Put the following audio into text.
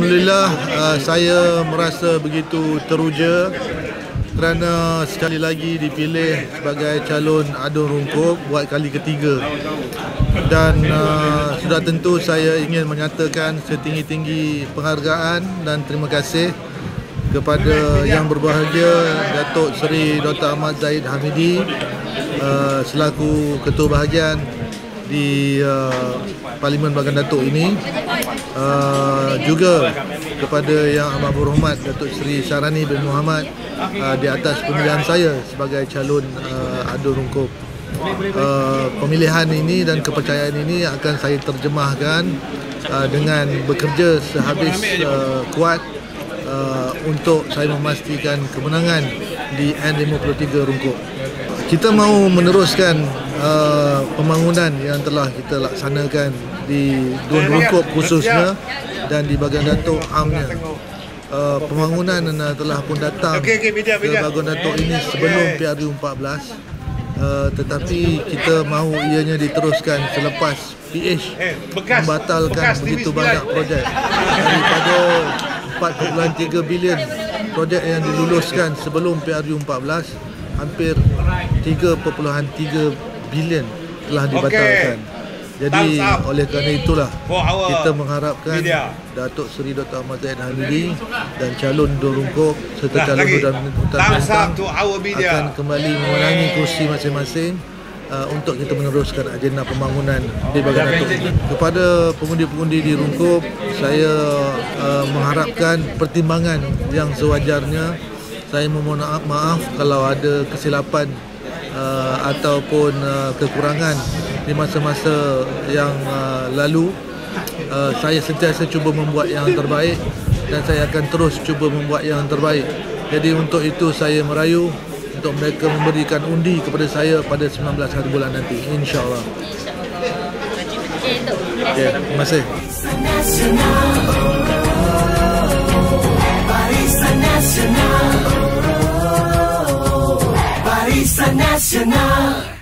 Alhamdulillah uh, saya merasa begitu teruja kerana sekali lagi dipilih sebagai calon Adun Rungkup buat kali ketiga dan uh, sudah tentu saya ingin menyatakan setinggi-tinggi penghargaan dan terima kasih kepada yang berbahagia Datuk Seri Dr. Ahmad Zaid Hamidi uh, selaku ketua bahagian di uh, Parlimen Bagan Datuk ini uh, juga kepada yang amat berhormat Datuk Seri Syarani bin Muhammad uh, di atas pemilihan saya sebagai calon uh, Adun Rungkup. Uh, pemilihan ini dan kepercayaan ini akan saya terjemahkan uh, dengan bekerja sehabis uh, kuat uh, untuk saya memastikan kemenangan di N53 Rungkup. Kita mahu meneruskan uh, pembangunan yang telah kita laksanakan di Dun Rungkup khususnya dan di bahagian Datuk Amnya. Uh, pembangunan uh, telah pun datang ke bahagian Datuk ini sebelum PRU 14 Uh, tetapi kita mahu ianya diteruskan selepas PH membatalkan begitu banyak projek. Daripada 4.3 bilion projek yang diluluskan sebelum PRU 14 hampir 3.3 bilion telah dibatalkan. Jadi oleh kerana itulah kita mengharapkan Datuk Seri Dr. Ahmad Zaid Hamidi dan calon Dorungkop serta calon Dudan Mentang akan kembali memenangi kursi masing-masing uh, untuk kita meneruskan agenda pembangunan di bahagian Datuk. Kepada pengundi-pengundi di Rungkup, saya uh, mengharapkan pertimbangan yang sewajarnya. Saya memohon maaf kalau ada kesilapan uh, ataupun uh, kekurangan di masa-masa yang uh, lalu uh, saya sentiasa cuba membuat yang terbaik dan saya akan terus cuba membuat yang terbaik. Jadi untuk itu saya merayu untuk mereka memberikan undi kepada saya pada 19 hari bulan nanti insyaallah. Okay, terima kasih. Nacional.